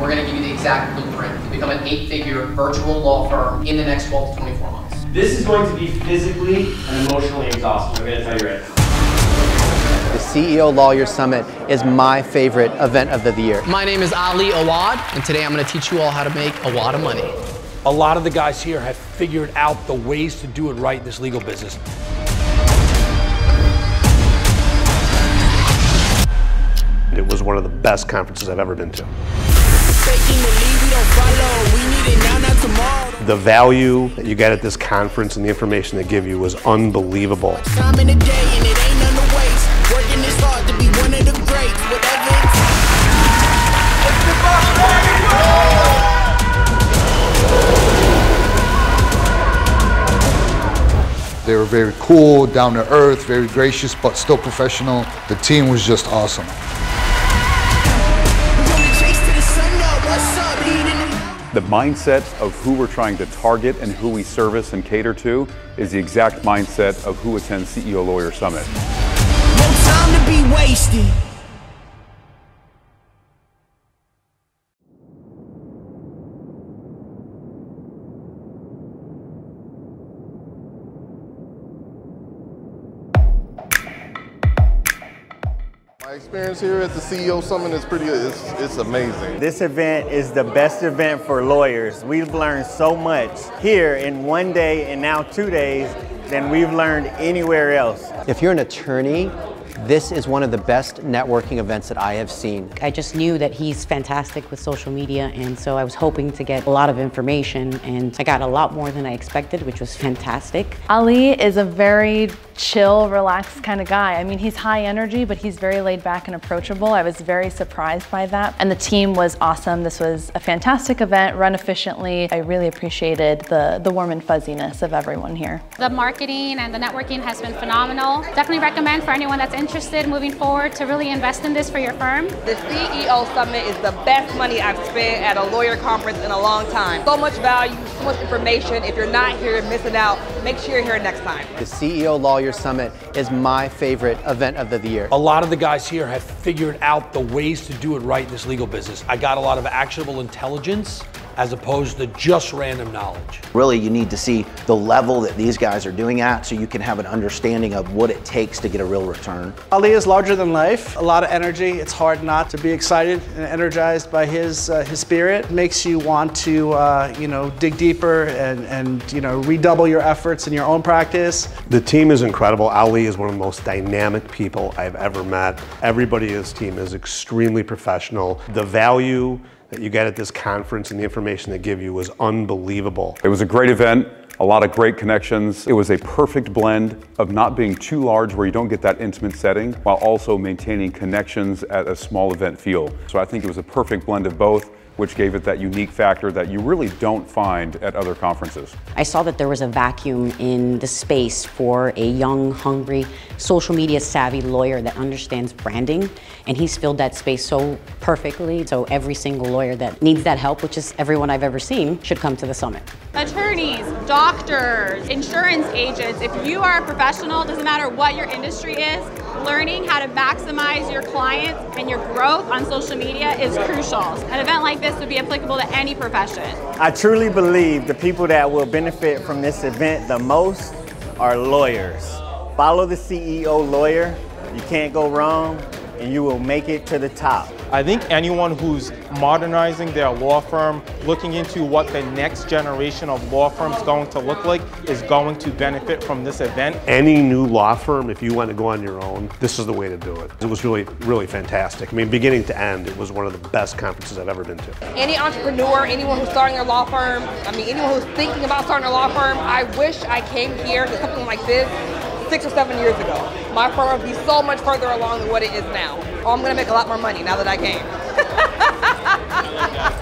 we're going to give you the exact blueprint to become an eight-figure virtual law firm in the next 12 to 24 months. This is going to be physically and emotionally exhausting. I'm going to tell you right now. The CEO Lawyer Summit is my favorite event of the year. My name is Ali Awad, and today I'm going to teach you all how to make a lot of money. A lot of the guys here have figured out the ways to do it right in this legal business. It was one of the best conferences I've ever been to. The value that you get at this conference and the information they give you was unbelievable. They were very cool, down to earth, very gracious, but still professional. The team was just awesome. Mindset of who we're trying to target and who we service and cater to is the exact mindset of who attends CEO Lawyer Summit. No My experience here at the CEO Summit is pretty, it's, it's amazing. This event is the best event for lawyers. We've learned so much here in one day and now two days than we've learned anywhere else. If you're an attorney, this is one of the best networking events that I have seen. I just knew that he's fantastic with social media, and so I was hoping to get a lot of information, and I got a lot more than I expected, which was fantastic. Ali is a very chill, relaxed kind of guy. I mean, he's high energy, but he's very laid back and approachable. I was very surprised by that. And the team was awesome. This was a fantastic event, run efficiently. I really appreciated the, the warm and fuzziness of everyone here. The marketing and the networking has been phenomenal. Definitely recommend for anyone that's interested moving forward to really invest in this for your firm. The CEO Summit is the best money I've spent at a lawyer conference in a long time. So much value, so much information. If you're not here, you're missing out, make sure you're here next time. The CEO Lawyer Summit is my favorite event of the year. A lot of the guys here have figured out the ways to do it right in this legal business. I got a lot of actionable intelligence as opposed to just random knowledge. Really, you need to see the level that these guys are doing at so you can have an understanding of what it takes to get a real return. Ali is larger than life, a lot of energy. It's hard not to be excited and energized by his uh, his spirit. Makes you want to uh, you know dig deeper and and you know redouble your efforts in your own practice. The team is incredible. Ali is one of the most dynamic people I've ever met. Everybody in his team is extremely professional. The value that you get at this conference and the information they give you was unbelievable. It was a great event, a lot of great connections. It was a perfect blend of not being too large where you don't get that intimate setting while also maintaining connections at a small event feel. So I think it was a perfect blend of both which gave it that unique factor that you really don't find at other conferences. I saw that there was a vacuum in the space for a young, hungry, social media savvy lawyer that understands branding, and he's filled that space so perfectly. So every single lawyer that needs that help, which is everyone I've ever seen, should come to the summit. Attorneys, doctors, insurance agents, if you are a professional, doesn't matter what your industry is, learning how to maximize your clients and your growth on social media is crucial. An event like this would be applicable to any profession. I truly believe the people that will benefit from this event the most are lawyers. Follow the CEO lawyer, you can't go wrong, and you will make it to the top. I think anyone who's modernizing their law firm, looking into what the next generation of law firms going to look like, is going to benefit from this event. Any new law firm, if you want to go on your own, this is the way to do it. It was really, really fantastic. I mean, beginning to end, it was one of the best conferences I've ever been to. Any entrepreneur, anyone who's starting their law firm, I mean, anyone who's thinking about starting a law firm, I wish I came here to something like this six or seven years ago. My firm would be so much further along than what it is now. Oh, I'm gonna make a lot more money now that I came.